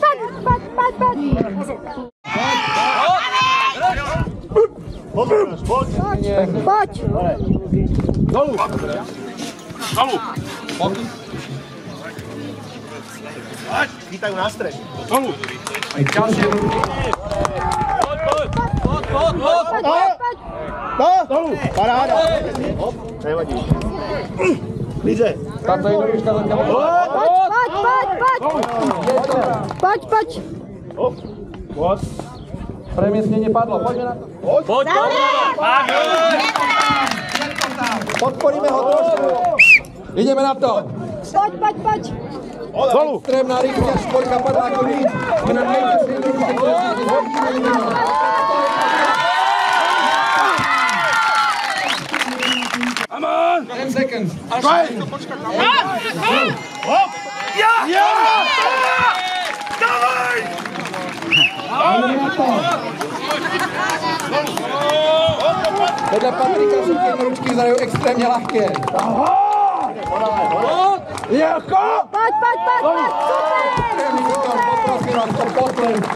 pojď, pojď, pojď, pojď. Pojď. Dolů. Dolů. Vítají nástroj. Dolů. Pojď, pojď, pojď. No, dolů. Paráda. Nevadí. Liže. Pojď, pojď, pojď, pojď. Pojď, pojď. Pojď. Premiestnenie padlo, poďme na to. Pojď, pojď. Podporíme ho trošku. Ideme na to. Pojď, pojď, pojď. Dolů. Extrémna rýchlia šporka padla ako nič. My na družke Come on. 10 seconds. Right. Hop. Vedľa Patrika sú tie ručky vyzerajú extrémne ľahké. Jako. Pojď, pojď, pojď, pojď. Super. Poprosím vás, to potlesk.